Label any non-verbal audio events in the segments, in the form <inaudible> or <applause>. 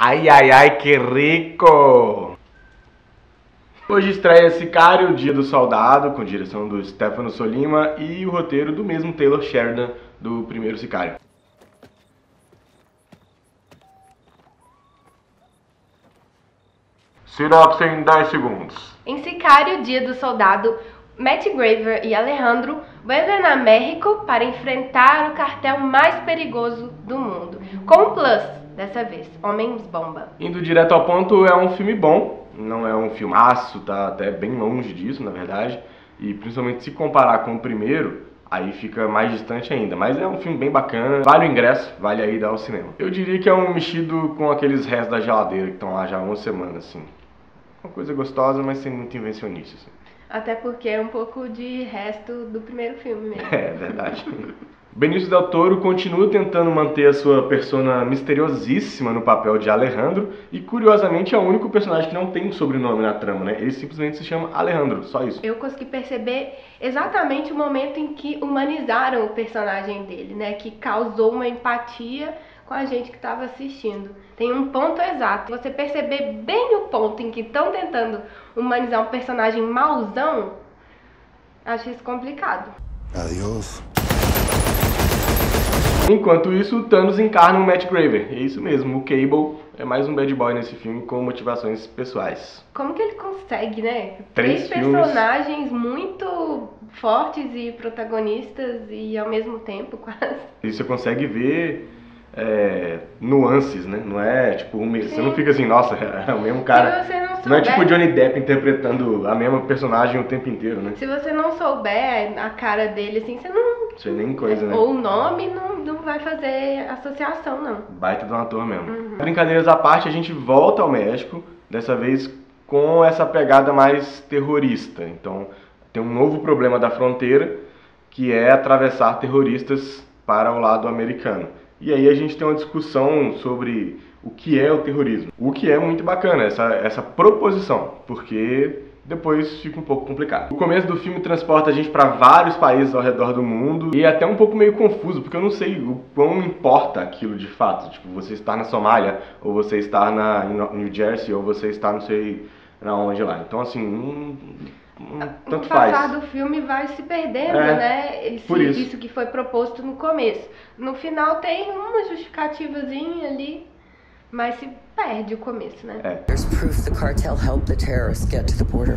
Ai, ai, ai, que rico! Hoje estreia Sicário, Dia do Soldado, com direção do Stefano Solima e o roteiro do mesmo Taylor Sheridan, do primeiro Sicário. Sinopse em 10 segundos. Em Sicário, Dia do Soldado, Matt Graver e Alejandro vivem na México para enfrentar o cartel mais perigoso do mundo, com um plus, dessa vez, Homens Bomba. Indo direto ao ponto, é um filme bom, não é um filmaço, tá até bem longe disso, na verdade, e principalmente se comparar com o primeiro, aí fica mais distante ainda. Mas é um filme bem bacana, vale o ingresso, vale aí dar ao cinema. Eu diria que é um mexido com aqueles restos da geladeira que estão lá já há uma semana, assim. Uma coisa gostosa, mas sem muito invencionice, assim. Até porque é um pouco de resto do primeiro filme mesmo. <laughs> É verdade. Benício Del Toro continua tentando manter a sua persona misteriosíssima no papel de Alejandro e curiosamente é o único personagem que não tem um sobrenome na trama, né? Ele simplesmente se chama Alejandro, só isso. Eu consegui perceber exatamente o momento em que humanizaram o personagem dele, né? Que causou uma empatia com a gente que estava assistindo. Tem um ponto exato. Você perceber bem o ponto em que estão tentando humanizar um personagem mauzão, acho isso complicado. Adiós. Enquanto isso, o Thanos encarna o Matt Graver. É isso mesmo, o Cable é mais um bad boy nesse filme com motivações pessoais. Como que ele consegue, né? Três filmes. personagens muito fortes e protagonistas e ao mesmo tempo <laughs> quase. E você consegue ver é, nuances, né? Não é tipo, um, você não fica assim, nossa, <laughs> é o mesmo cara. Se você não Não é tipo souber- Johnny Depp interpretando a mesma personagem o tempo inteiro, né? Se você não souber a cara dele, assim, você não. É nem coisa, né? Ou o nome não, não vai fazer associação, não. Baita de um ator mesmo. Uhum. Brincadeiras à parte, a gente volta ao México, dessa vez com essa pegada mais terrorista. Então, tem um novo problema da fronteira, que é atravessar terroristas para o lado americano. E aí a gente tem uma discussão sobre o que é o terrorismo. O que é muito bacana, essa, essa proposição, porque depois fica um pouco complicado. O começo do filme transporta a gente para vários países ao redor do mundo e é até um pouco meio confuso, porque eu não sei o quão importa aquilo de fato. Tipo, você estar na Somália, ou você estar na, New Jersey, ou você estar não sei na onde lá. Então, assim, hum, hum, tanto o passar faz. do filme vai se perdendo, É, né? Esse- por isso. que foi proposto no começo. No final tem uma justificativazinha ali, mas se perde o começo, né? É. There's proof the cartel helped the terrorists get to the border.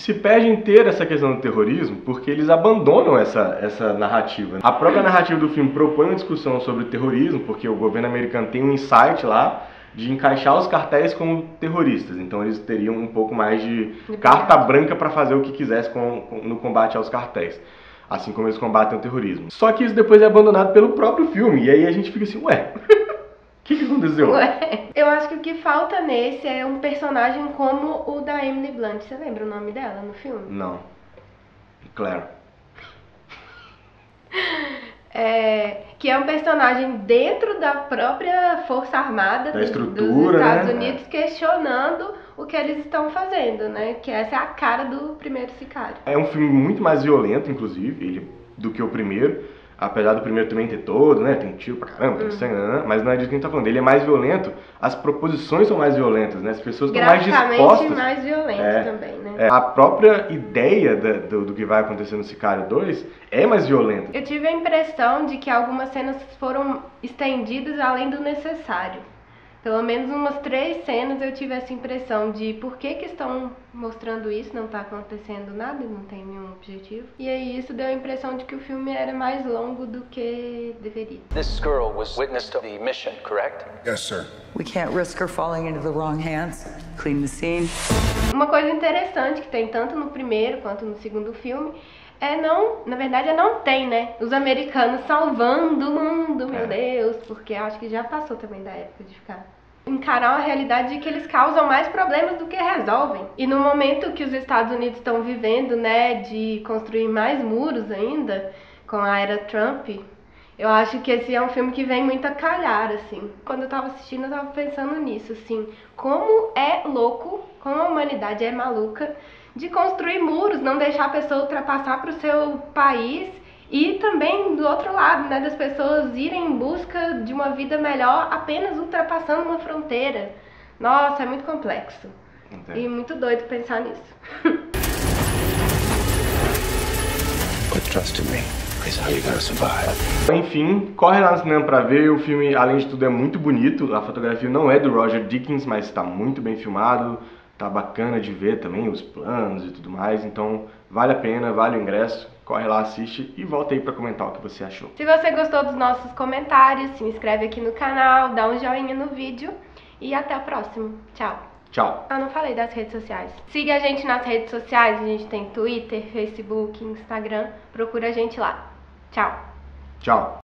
se perde inteira essa questão do terrorismo porque eles abandonam essa, essa narrativa. A própria narrativa do filme propõe uma discussão sobre o terrorismo, porque o governo americano tem um insight lá de encaixar os cartéis como terroristas. Então eles teriam um pouco mais de carta branca para fazer o que quisesse com- com- no combate aos cartéis. Assim como eles combatem o terrorismo. Só que isso depois é abandonado pelo próprio filme. E aí a gente fica assim, ué, <laughs> o que, que aconteceu? Ué, Eu acho que o que falta nesse é um personagem como o da Emily Blunt. Você lembra o nome dela no filme? Não. Claro. <laughs> É, que é um personagem dentro da própria Força Armada Da dos- estrutura, dos Estados né? Unidos, questionando o que eles estão fazendo, né? Que essa é a cara do primeiro sicário. É um filme muito mais violento, inclusive, ele, do que o primeiro. Apesar do primeiro também ter todo, né? Tem tiro pra caramba, tem sangue, né? mas não é disso que a gente tá falando. Ele é mais violento, as proposições são mais violentas, né? As pessoas estão mais dispostas. mais violento É. também, né? É, a própria ideia da- do, do que vai acontecer no Sicário 2 é mais violenta. Eu tive a impressão de que algumas cenas foram estendidas além do necessário. Pelo menos umas três cenas eu tive essa impressão de por que, que estão mostrando isso, não tá acontecendo nada, não tem nenhum objetivo. E aí isso deu a impressão de que o filme era mais longo do que deveria. This girl was witness to the mission, correct? Yes, sir. We can't risk her falling into the wrong hands. Clean the scene. Uma coisa interessante que tem tanto no primeiro quanto no segundo filme é não, na verdade é não tem, né? Os americanos salvando o mundo, meu É. Deus, porque acho que já passou também da época de ficar encarar a realidade de que eles causam mais problemas do que resolvem. E no momento que os Estados Unidos estão vivendo, né, de construir mais muros ainda com a era Trump, eu acho que esse é um filme que vem muito a calhar, assim. Quando eu tava assistindo, eu tava pensando nisso, assim. Como é louco, como a humanidade é maluca de construir muros, não deixar a pessoa ultrapassar pro seu país E também do outro lado, né, das pessoas irem em busca de uma vida melhor apenas ultrapassando uma fronteira. Nossa, é muito complexo. Entendo. E muito doido pensar nisso. <laughs> Put trust in me. Enfim, corre lá no cinema pra ver. O filme, além de tudo, é muito bonito. A fotografia não é do Roger Dickens, mas está muito bem filmado. Tá bacana de ver também os planos e tudo mais. Então, vale a pena, vale o ingresso. Corre lá, assiste e volta aí pra comentar o que você achou. Se você gostou dos nossos comentários, se inscreve aqui no canal, dá um joinha no vídeo e até o próximo. Tchau. Tchau. Ah, não falei das redes sociais. Siga a gente nas redes sociais, a gente tem Twitter, Facebook, Instagram. Procura a gente lá. Tchau. Tchau.